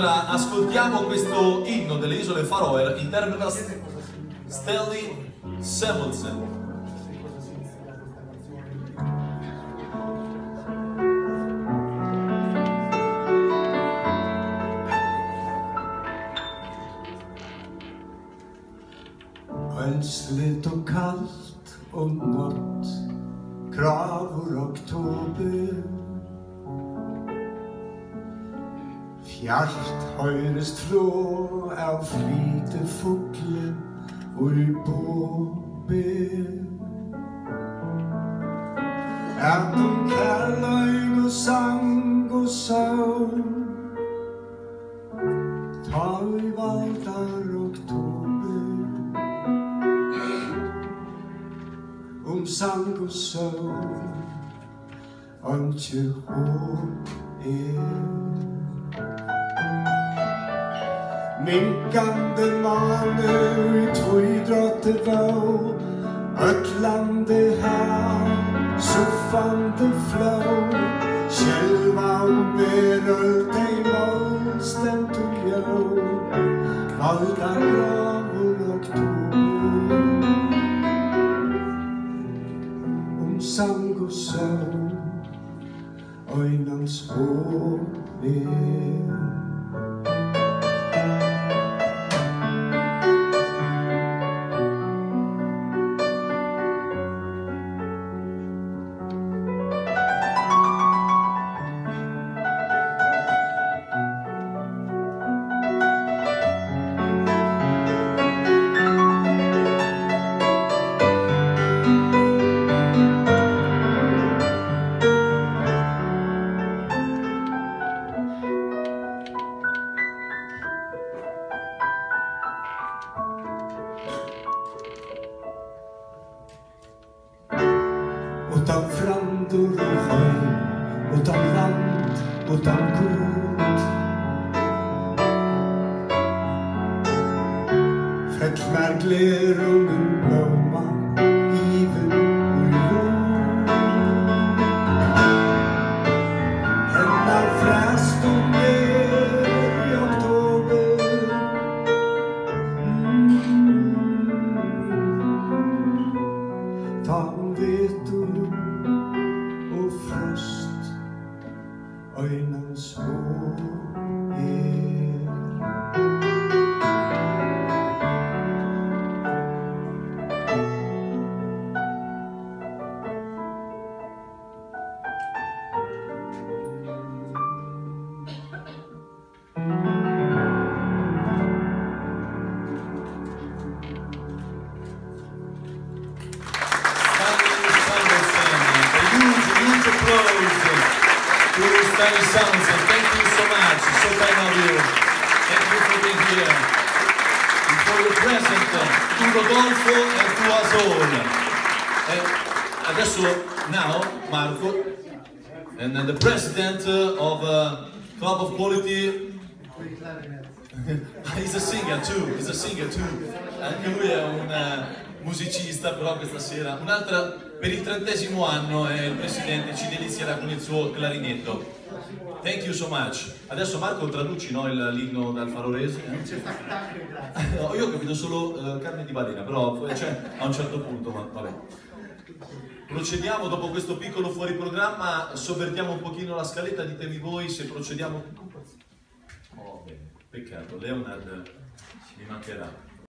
Ascoltiamo questo inno delle isole Faroe, interpreta Stelly Samuelson. Önsligt och kallt och nått Kravor oktober Fjart høyrest frå av flite fukle og i bobe At om kærløgn og sang og søvn Ta i valdar oktober. Om sang og søvn Antje håp er. Minkande maner i tvoidrotter vau. Ötlande här, suffande flau Kjellva og meröld ei målstämt och jau Valda gravur och tår Om sang og søvn, øynans hår är door Roegwijn, wordt dan land, wordt dan goed. Stanley Samuelson. Thank you so much. So kind of you. Thank you for being here. And for your present to Rodolfo and to us all. Eh, adesso, now, Marco, and then the president uh, of uh, Club of Quality He's a singer too, he's a singer too. Anche lui è un eh, musicista, però questa sera. Un'altra, per il trentesimo anno è il presidente, ci delizierà con il suo clarinetto. Thank you so much. Adesso Marco traduci no, il- l'inno dal farorese. No, io ho capito solo eh, carne di balena, però cioè, a un certo punto, ma vabbè. Procediamo dopo questo piccolo fuori programma, sovvertiamo un pochino la scaletta, ditemi voi se procediamo. Oh, bene, peccato, Leonard mi mancherà.